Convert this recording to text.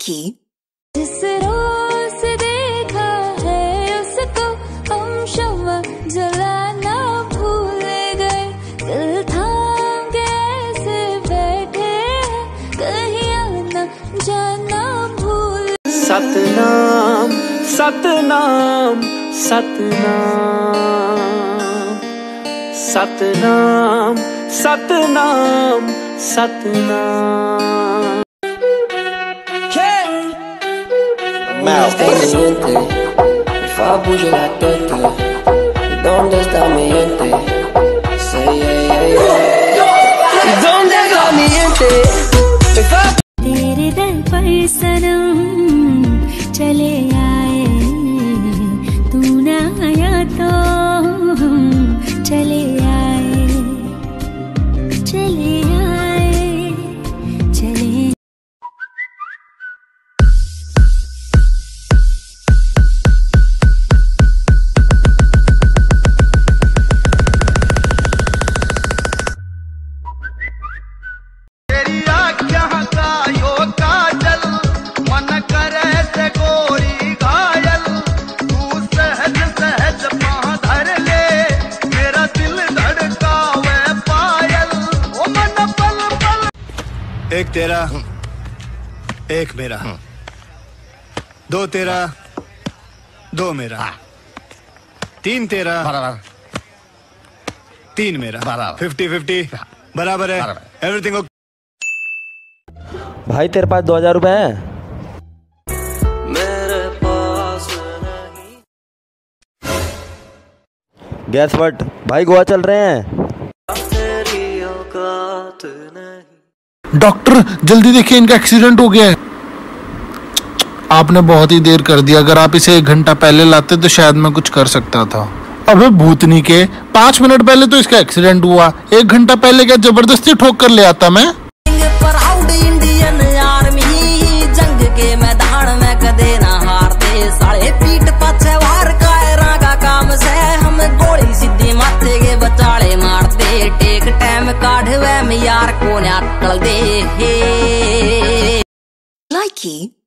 Likey. जिस रोज देखा है उसको हम शमा जलाना भूल गए। दिल थाम के ऐसे बैठे कहीं आना जाना भूल Satnam Satnam Satnam Satnam Satnam Satnam. Chao. Mi mente, ¿Dónde está mi gente? एक तेरा एक मेरा। दो तेरा दो मेरा। तीन तेरा बराबर। तीन मेरा। बराबर। फिफ्टी फिफ्टी बराबर है। एवरीथिंग ओके भाई तेरे पास दो हज़ार रुपए हैं? मेरे पास गैस बट भाई गोवा चल रहे हैं। डॉक्टर, जल्दी देखिए, इनका एक्सीडेंट हो गया है। आपने बहुत ही देर कर दिया। अगर आप इसे एक घंटा पहले लाते तो शायद मैं कुछ कर सकता था। अबे भूतनी के, पाँच मिनट पहले तो इसका एक्सीडेंट हुआ। एक घंटा पहले क्या ज़बरदस्ती ठोक कर ले आता मैं? iar cu ne-ar Likey